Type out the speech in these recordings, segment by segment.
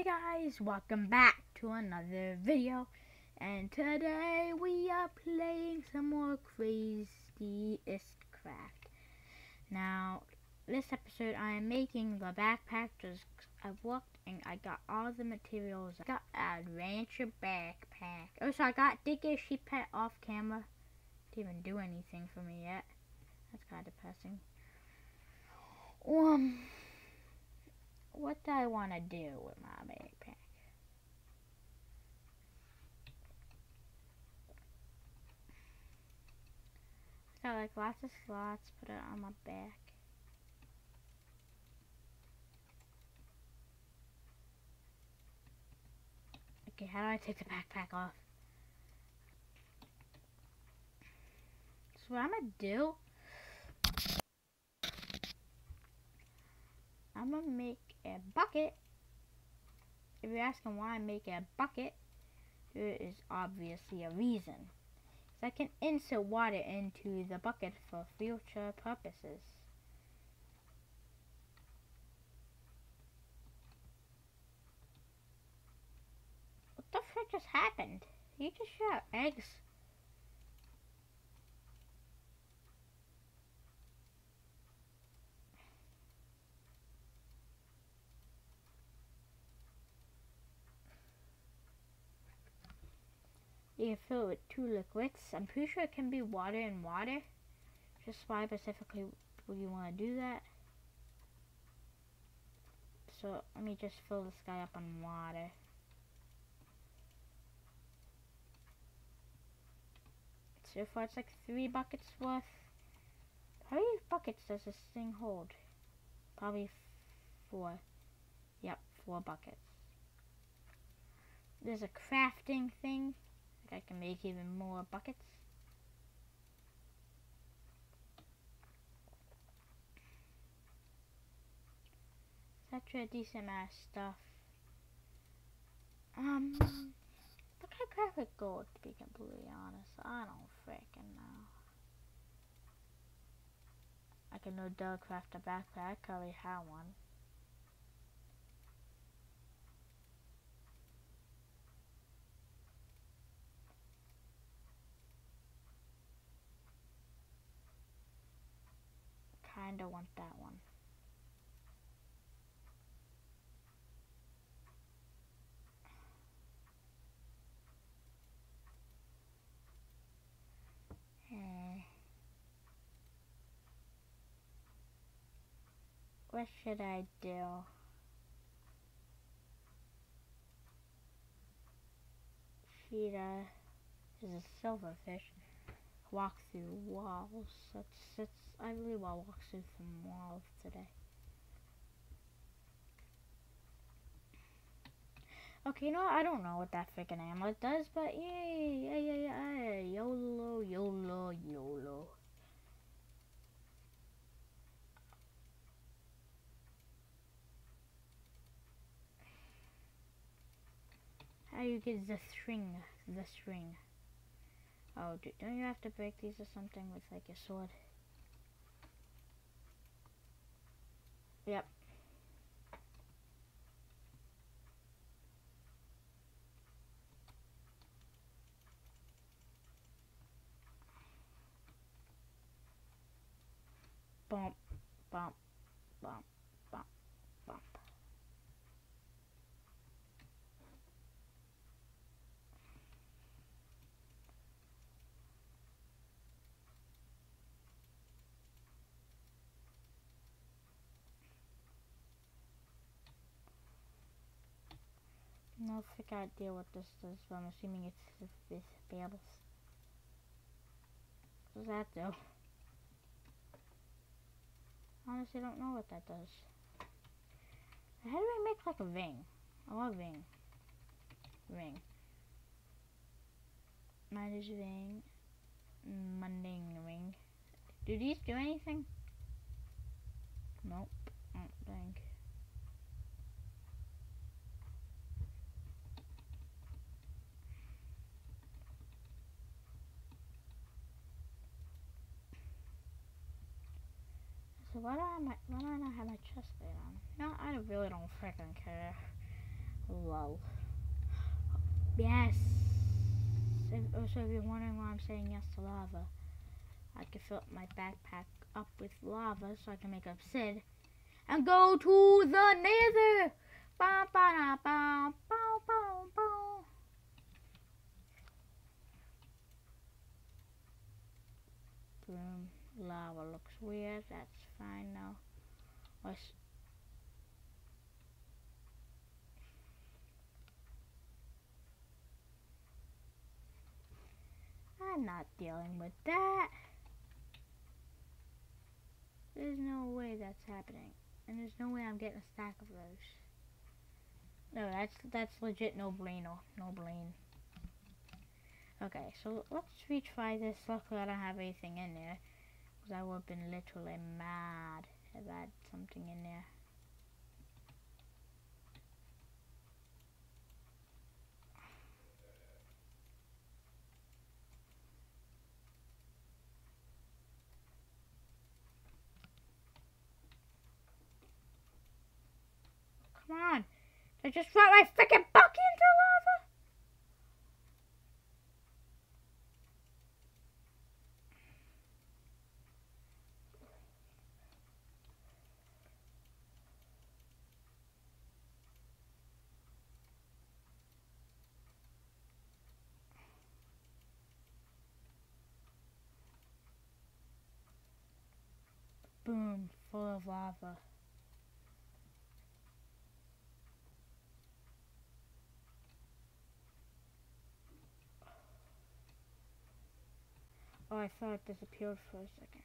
Hey guys, welcome back to another video. And today we are playing some more Craziest Craft. Now, this episode I am making the backpack just I've walked and I got all the materials. I got a rancher backpack. Oh, so I got Digger Sheep Pet off camera. Didn't even do anything for me yet. That's kind of depressing. Um, what do I want to do with my backpack? Got like lots of slots, put it on my back. Okay, how do I take the backpack off? So what I'm gonna do I'm gonna make a bucket. If you're asking why I make a bucket, there is obviously a reason. So I can insert water into the bucket for future purposes. What the frick just happened? You just shot eggs You can fill it with two liquids. I'm pretty sure it can be water and water. Just why specifically would you want to do that? So let me just fill this guy up on water. So far it's like three buckets worth. How many buckets does this thing hold? Probably four. Yep, four buckets. There's a crafting thing. I can make even more buckets. Such a decent amount of stuff. Um, look at graphic gold, to be completely honest. I don't freaking know. I can no doubt craft a backpack. I already have one. Kinda want that one. Uh, what should I do? Cheetah is a silverfish walk through walls. That's, that's, I really want to walk through some walls today. Okay, you know what? I don't know what that freaking amulet does, but yay, yeah, yeah, yeah, YOLO, YOLO, YOLO. How you get the string, the string. Oh, do, don't you have to break these or something with like a sword? Yep. Bump, bump, bump. No thick idea what this does, but I'm assuming it's this bubbles. What does that do? Honestly, don't know what that does. How do I make like a ring? I a ring. Ring. Minus ring. Mundane ring. Do these do anything? Nope. I don't think. So why do I my why do I not have my chest plate on? No, I really don't freaking care Lol. Yes. If, oh, also, if you're wondering why I'm saying yes to lava, I can fill up my backpack up with lava so I can make a Sid and go to the nether. Ba, da. Boom. Lava looks weird. That's fine now. Let's I'm not dealing with that. There's no way that's happening. And there's no way I'm getting a stack of those. No, that's that's legit no brainer. Oh, no brain. Okay, so let's retry this. Luckily I don't have anything in there. Because I would have been literally mad if I had something in there. Come on. I just brought my freaking bucket into lava. Boom, full of lava. Oh, I thought it disappeared for a second.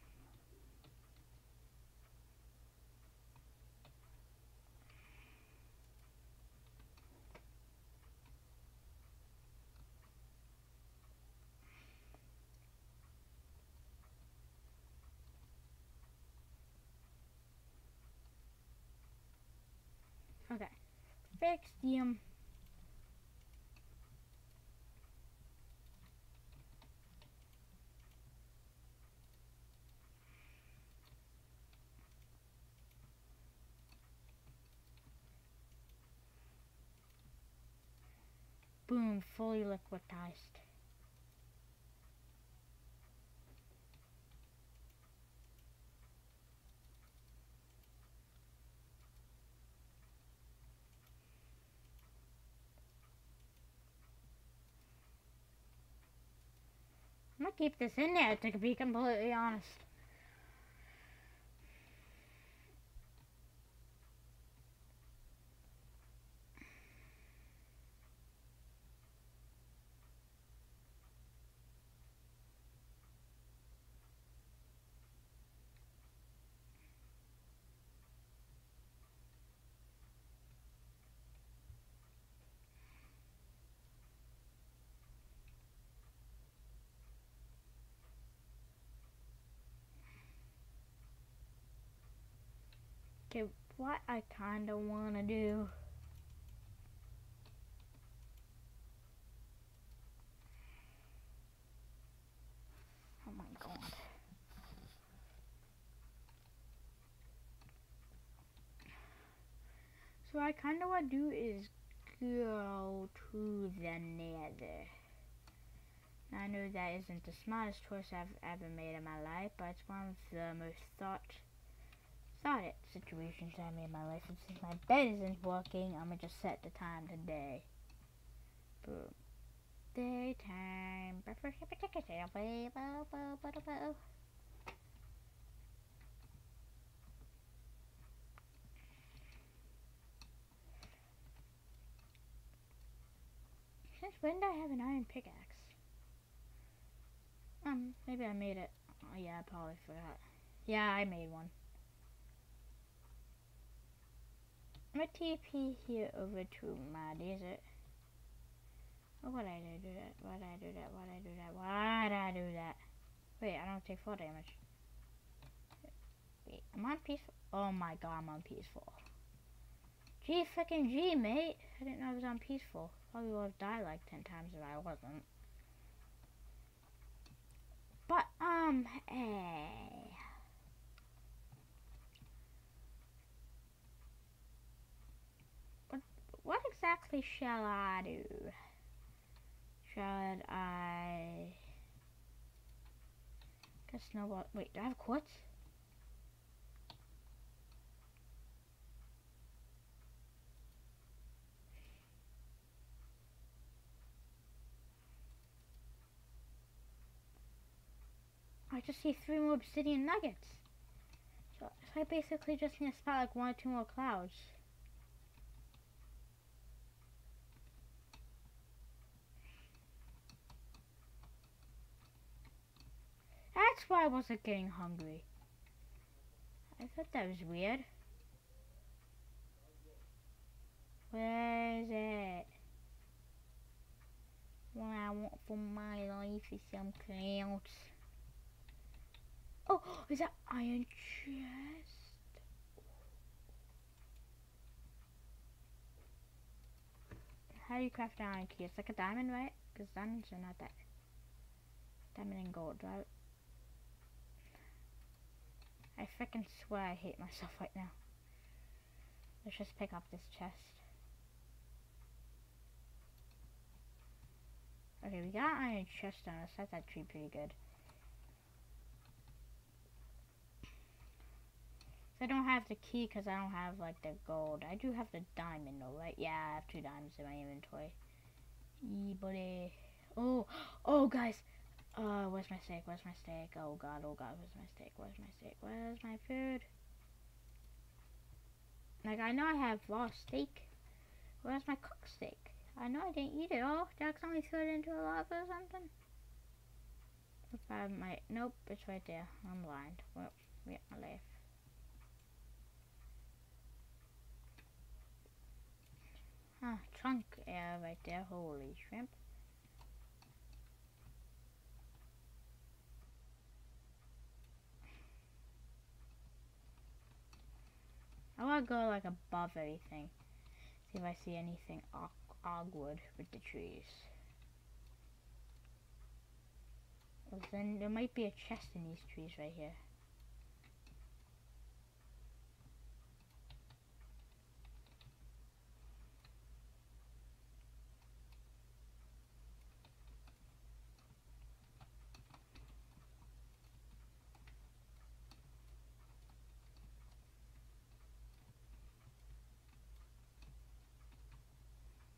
Okay. Fix the um Boom, fully liquidized. I'm gonna keep this in there to be completely honest. Okay, what I kinda wanna do. Oh my god. So I kinda wanna do is go to the nether. I know that isn't the smartest choice I've ever made in my life, but it's one of the most thought thought it situations I made my life. And since my bed isn't working, I'm gonna just set the time to day. Boom. Daytime. Since when do I have an iron pickaxe? Um, maybe I made it. Oh yeah, I probably forgot. Yeah, I made one. I'm gonna TP here over to my desert. Oh, why did I do that? Why did I do that? Why did I do that? Why did I do that? Wait, I don't take full damage. Wait, I'm on peaceful? Oh my god, I'm on peaceful. G fucking G, mate. I didn't know I was on peaceful. Probably would have died like 10 times if I wasn't. But, um, eh. What, what exactly? shall I do? Should I... Guess snowball... Wait, do I have quartz? I just see three more obsidian nuggets. So, so I basically just need to spot like one or two more clouds. That's why I wasn't getting hungry. I thought that was weird. Where is it? What I want for my life is some clouds. Oh, is that iron chest? How do you craft an iron key? It's like a diamond, right? Because diamonds are not that. Diamond and gold, right? I freaking swear I hate myself right now. Let's just pick up this chest. Okay, we got an iron chest on us. That's actually pretty good. I don't have the key because I don't have like the gold. I do have the diamond though, right? Yeah, I have two diamonds in my inventory. Yee, buddy. Oh, oh, guys. Uh, where's my steak? Where's my steak? Oh god, oh god, where's my steak? Where's my steak? Where's my food? Like, I know I have raw steak. Where's my cooked steak? I know I didn't eat it all. Jack's only threw it into a lava or something. If I nope, it's right there. I'm blind. Well, yeah, my life. Huh, trunk air right there. Holy shrimp. I go like above everything. See if I see anything awkward with the trees. Well, then there might be a chest in these trees right here.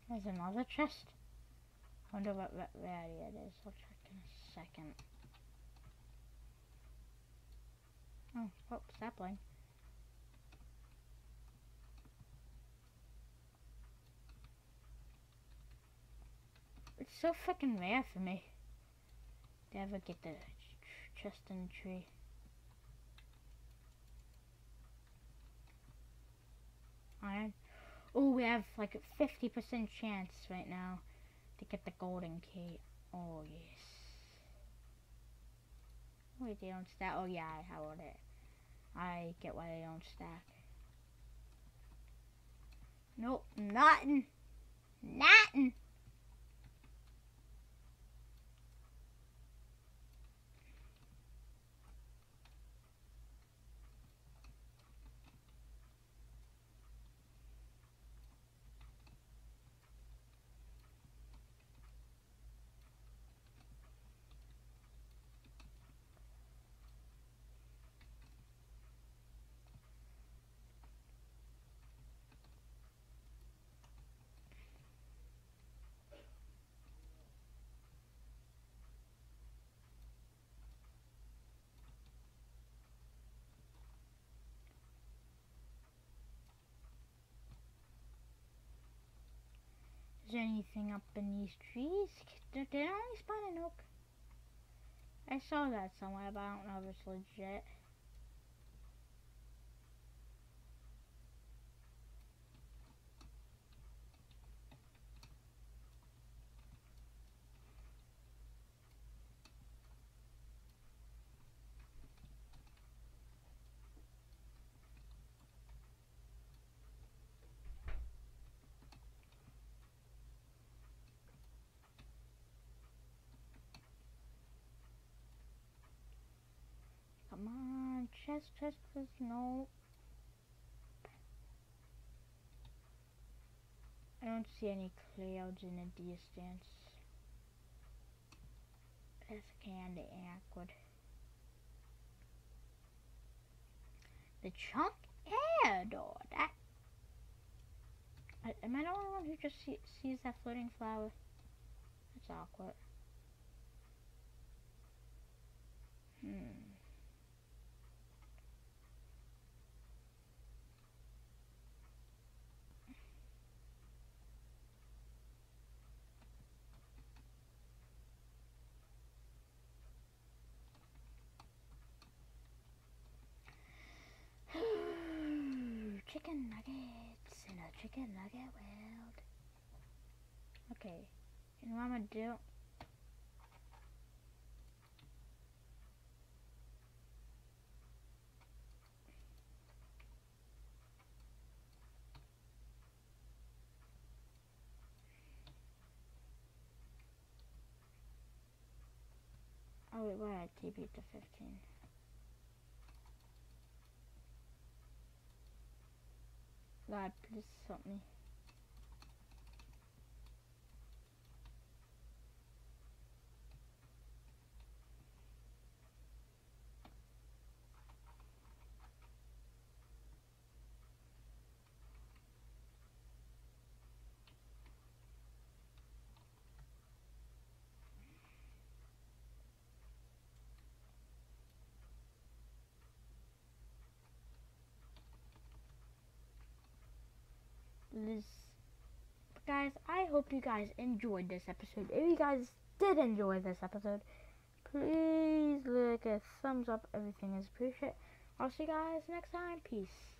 There's another chest. I wonder what, variety it is. I'll check in a second. Oh, oh, sapling. It's so fucking rare for me to ever get the chest in the tree. Iron. Oh, we have like a 50% chance right now to get the golden key. Oh, yes. Wait, they don't stack. Oh, yeah, I have it. I get why they don't stack. Nope, nothing. Nothing. Anything up in these trees? Did, I only spawn an oak? I saw that somewhere, but I don't know if it's legit. Come on, chest, chest, no. I don't don't see any clouds in the distance. That's kinda awkward. The chunk air door. That. Am I the only one who just see, sees that floating flower? That's awkward. Hmm. Chicken nuggets in a chicken nugget world. Okay, know what I'm gonna do? Oh wait, why I TP to 15? God, please help me. This. Guys i hope you guys enjoyed this episode. If you guys did enjoy this episode please look a thumbs up. Everything is appreciated. I'll see you guys next time. Peace